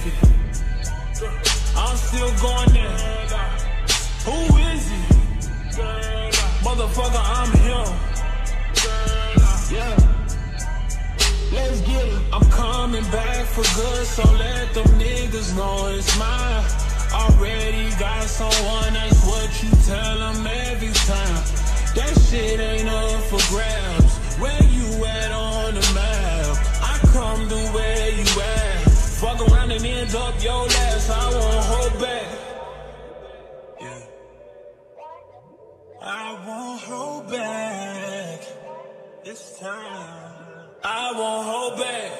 iffy. I'm still going there. Who is he? Motherfucker, I'm him. Yeah. Let's get it. I'm coming back for good, so let them niggas know it's mine. Already got someone, that's what you tell them every time. That shit ain't around and end up your last, I won't hold back. Yeah. I won't hold back this time. I won't hold back.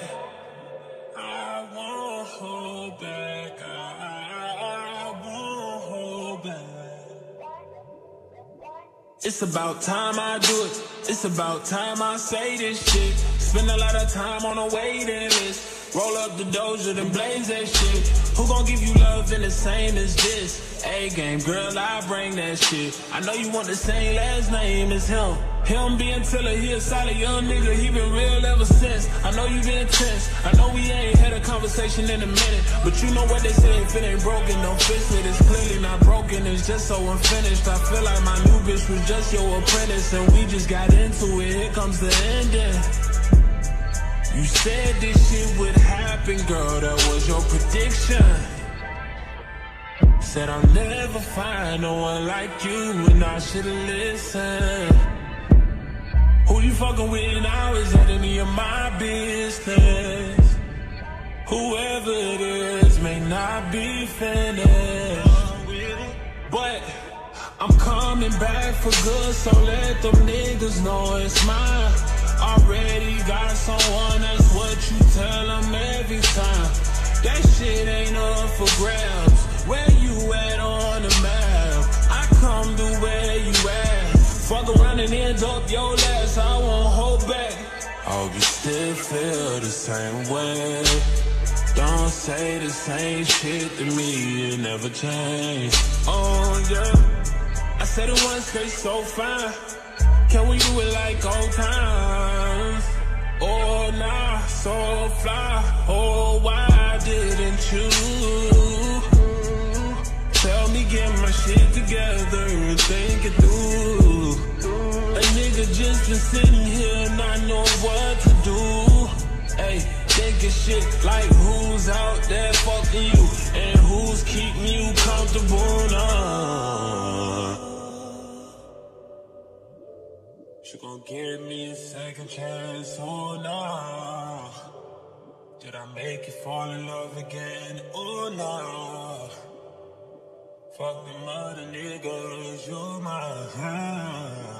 I won't hold back. I won't hold back. It's about time I do it. It's about time I say this shit. Spend a lot of time on a waiting. Roll up the doja, then blaze that shit. Who gon' give you love in the same as this? A game, girl, I bring that shit. I know you want the same last name as him. Him being Tiller, he a solid young nigga, he been real ever since. I know you been tense, I know we ain't had a conversation in a minute. But you know what they say, if it ain't broken, don't fix it. It's clearly not broken, it's just so unfinished. I feel like my new bitch was just your apprentice, and we just got into it. Here comes the ending. You said this shit would happen, girl, that was your prediction. Said I'll never find no one like you, and I should've listened. Who you fucking with now is that any of my business. Whoever it is may not be finished. But I'm coming back for good, so let them niggas know it's mine. Already got someone, that's what you tell them every time. That shit ain't up for grabs. Where you at on the map? I come to where you at. Fuck around and end up your last, I won't hold back. I hope you still feel the same way. Don't say the same shit to me, it never changed. Oh yeah, I said it once, they so fine. Can we do it like old times? Oh nah, so fly. Oh why didn't you? Tell me get my shit together and think it through. A nigga just been sitting here not know what to do. Hey, thinking shit like who's out there fucking you and who's keeping you comfortable now. She gon' give me a second chance, oh no. Did I make you fall in love again? Oh no. Fuck them other niggas, you're mine. Oh,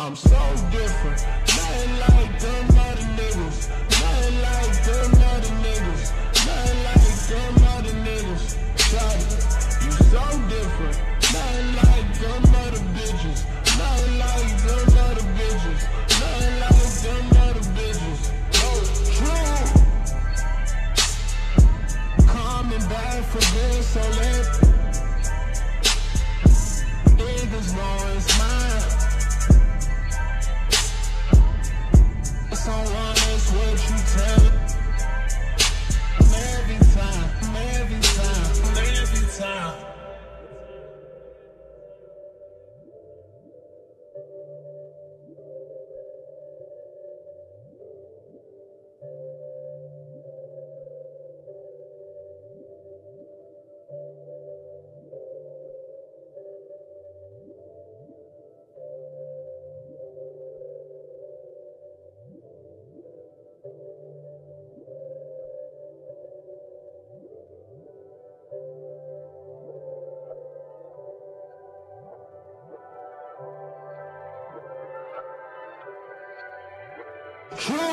I'm so different, nothing like them other niggas, nothing like True.